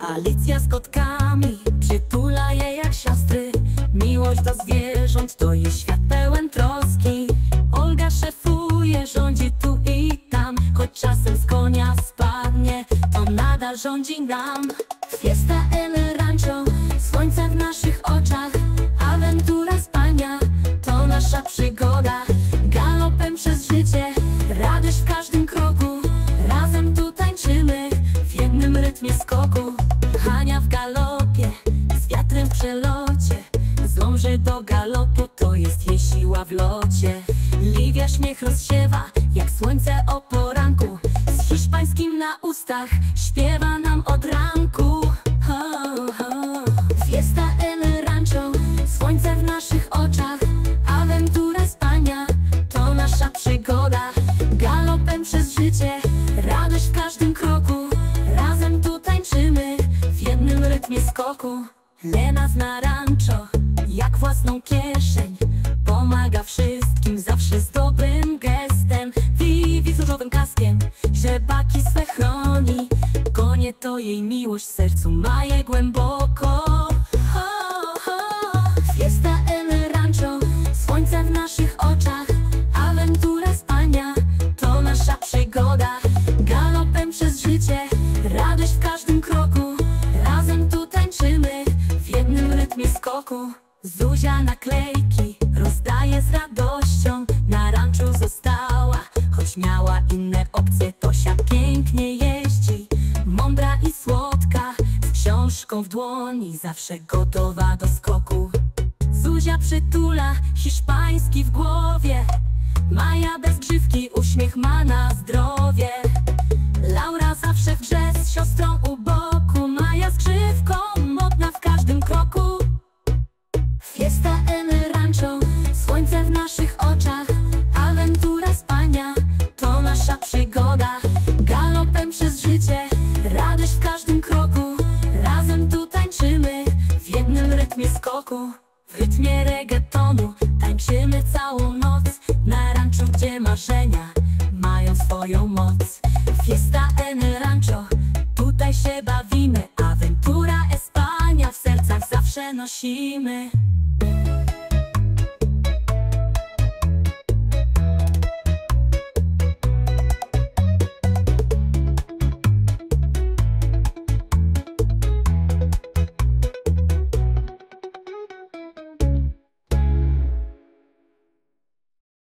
Alicja z kotkami Przytula je jak siostry. Miłość do zwierząt To jest świat pełen troski. Olga szefuje, rządzi tu i tam. Choć czasem z konia spadnie To nadal rządzi nam. Fiesta El Rancho Słońce w naszych oczach galopu To jest jej siła w locie. Liwia śmiech rozsiewa Jak słońce o poranku. Z hiszpańskim na ustach Śpiewa nam od ranku. Ho, ho. Fiesta El Rancho Słońce w naszych oczach. Awentura spania To nasza przygoda. Galopem przez życie Radość w każdym kroku. Razem tu tańczymy W jednym rytmie skoku. Lena zna rancho Jak własną kieszeń. Pomaga wszystkim Zawsze z dobrym gestem. Vivi z różowym kaskiem Rzepaki swe chroni. Konie to jej miłość sercu ma je głęboko. Ho, ho. Fiesta El Rancho Słońce w naszych oczach. Awentura spania To nasza przygoda. Galopem przez życie Radość w każdym kroku. Razem tu tańczymy W jednym rytmie skoku Zuzia naklejki Rozdaje z radością. Na ranczu została Choć miała inne opcje Tosia pięknie jeździ. Mądra i słodka Z książką w dłoni Zawsze gotowa do skoku. Zuzia przytula, hiszpański w głowie. Maja bez grzywki, uśmiech ma na zdrowie Fiesta El Rancho, słońce w naszych oczach Awentura spania, to nasza przygoda. Galopem przez życie, radość w każdym kroku. Razem tu tańczymy, w jednym rytmie skoku. W rytmie reggaetonu tańczymy całą noc. Na ranczu, gdzie marzenia mają swoją moc. Fiesta El Rancho, tutaj się bawimy しめ